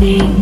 off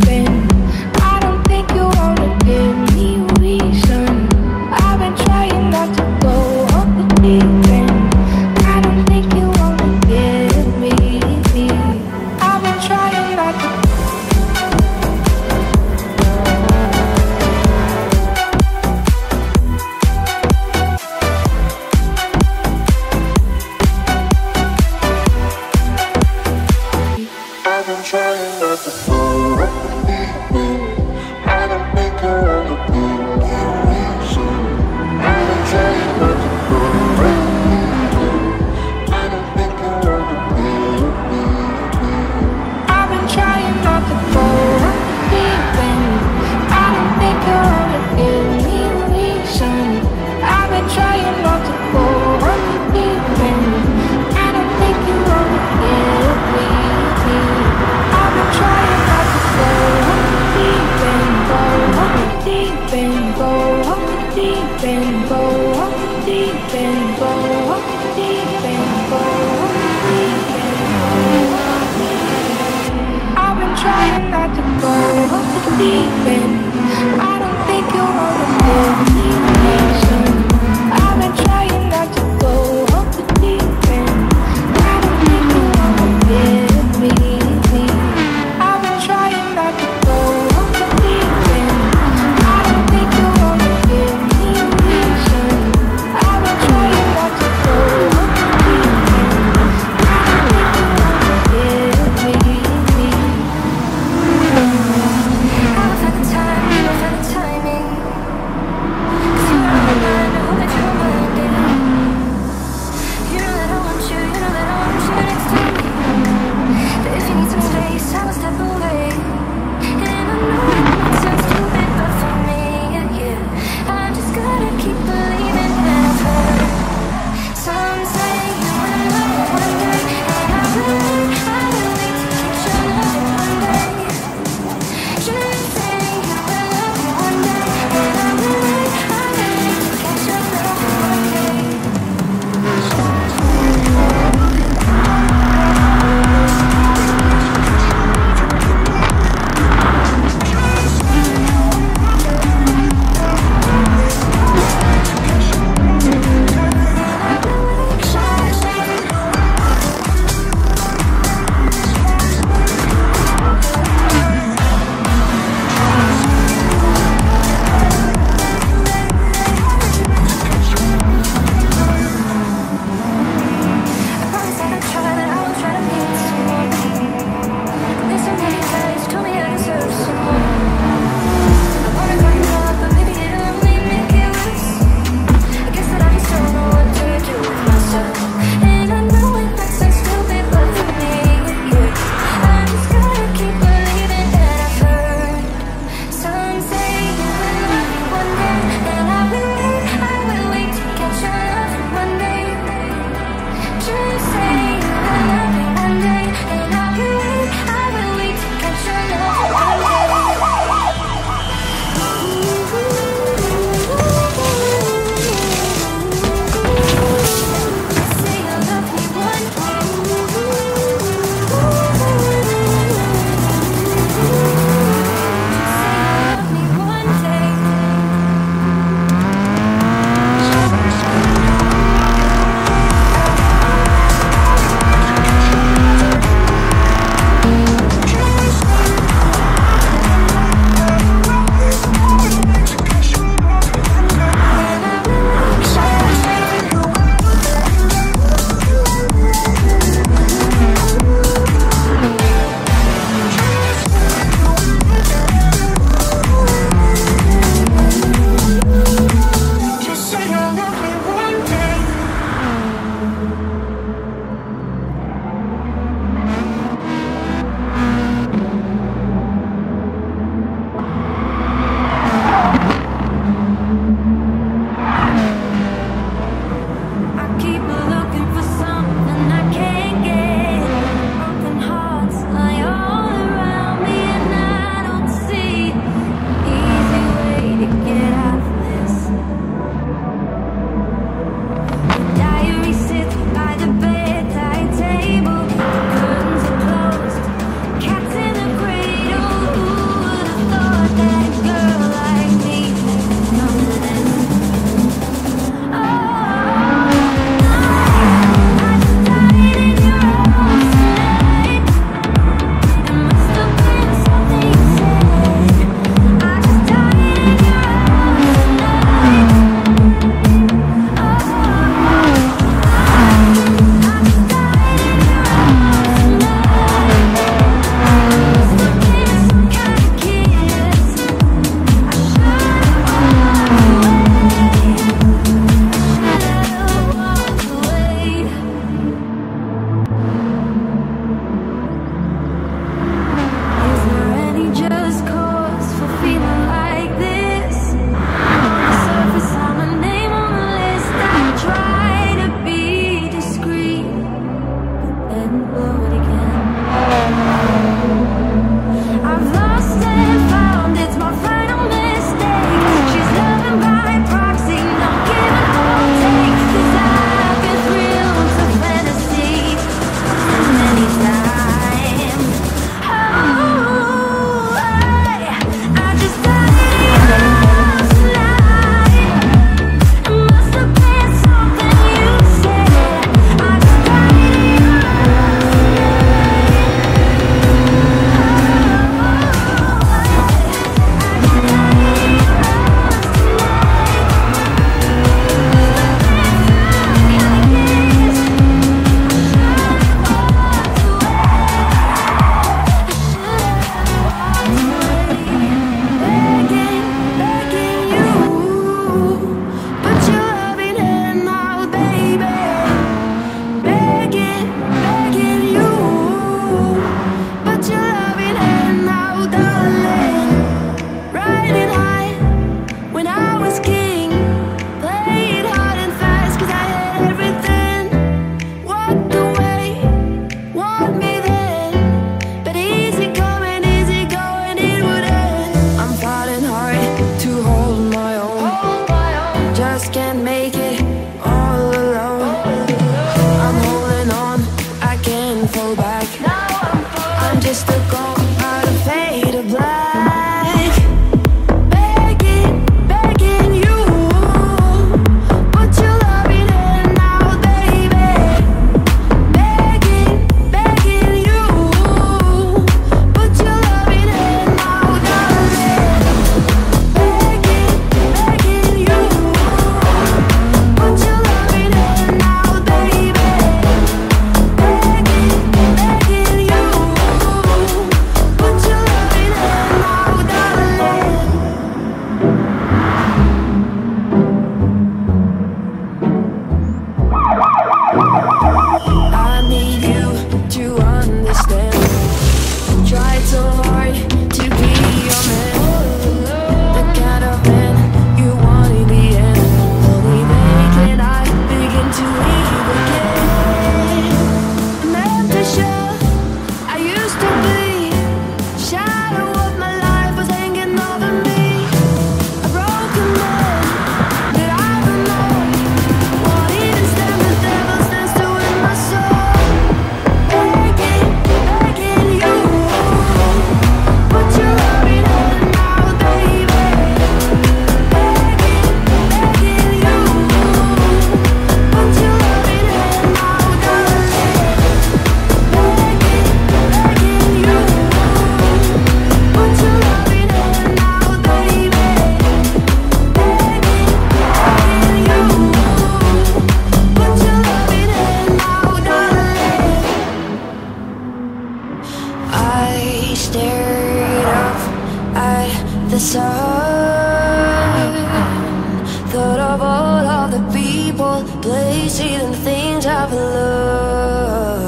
place even things I've loved.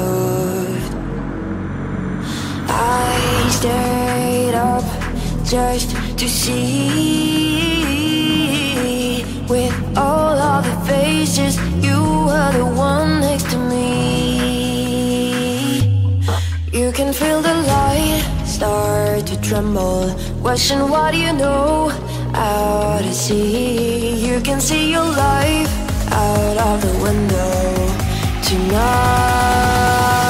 I stayed up just to see with all of the faces you were the one next to me. You can feel the light start to tremble, question what you know. Out of sea, you can see your life out of the window tonight.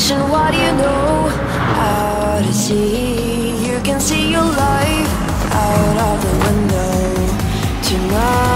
attention, what do you know? How to see, you can see your life out of the window tonight